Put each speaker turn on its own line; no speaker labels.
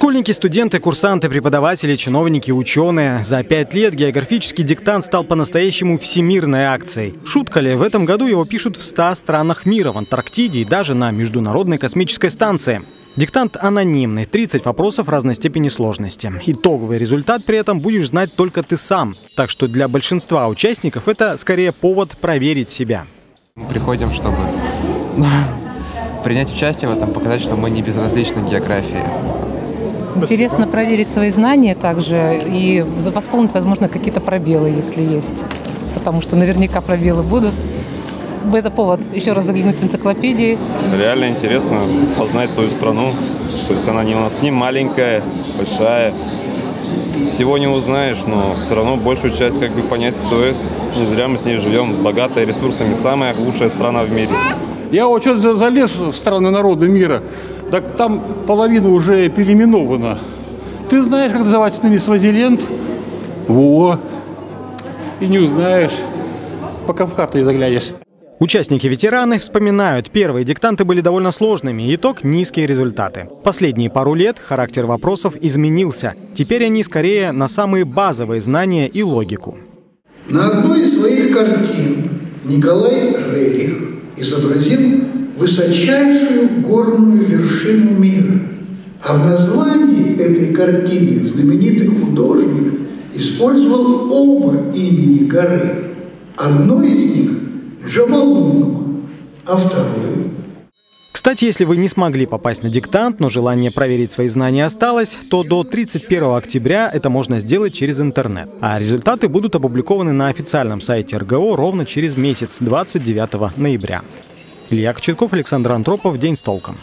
Школьники, студенты, курсанты, преподаватели, чиновники, ученые. За пять лет географический диктант стал по-настоящему всемирной акцией. Шутка ли, в этом году его пишут в 100 странах мира, в Антарктиде и даже на Международной космической станции. Диктант анонимный, 30 вопросов разной степени сложности. Итоговый результат при этом будешь знать только ты сам. Так что для большинства участников это скорее повод проверить себя.
Мы приходим, чтобы принять участие в этом, показать, что мы не безразличны географии.
Интересно проверить свои знания также и восполнить, возможно, какие-то пробелы, если есть. Потому что наверняка пробелы будут. Это повод еще раз заглянуть в энциклопедии.
Реально интересно познать свою страну. То есть она не у нас не маленькая, большая. Всего не узнаешь, но все равно большую часть как бы понять стоит. Не зря мы с ней живем, богатая ресурсами, самая лучшая страна в мире.
Я вот что залез в страны народа мира, так там половина уже переименована. Ты знаешь, как называется на Свазиленд? Во! И не узнаешь, пока в карту не заглянешь.
Участники-ветераны вспоминают, первые диктанты были довольно сложными, итог – низкие результаты. Последние пару лет характер вопросов изменился. Теперь они скорее на самые базовые знания и логику.
На одной из своих картин Николай Рерих изобразил высочайшую горную вершину мира. А в названии этой картины знаменитый художник использовал оба имени горы. Одно из них – Джамалунгма, а второе
кстати, если вы не смогли попасть на диктант, но желание проверить свои знания осталось, то до 31 октября это можно сделать через интернет. А результаты будут опубликованы на официальном сайте РГО ровно через месяц, 29 ноября. Илья Кочетков, Александр Антропов. День с толком.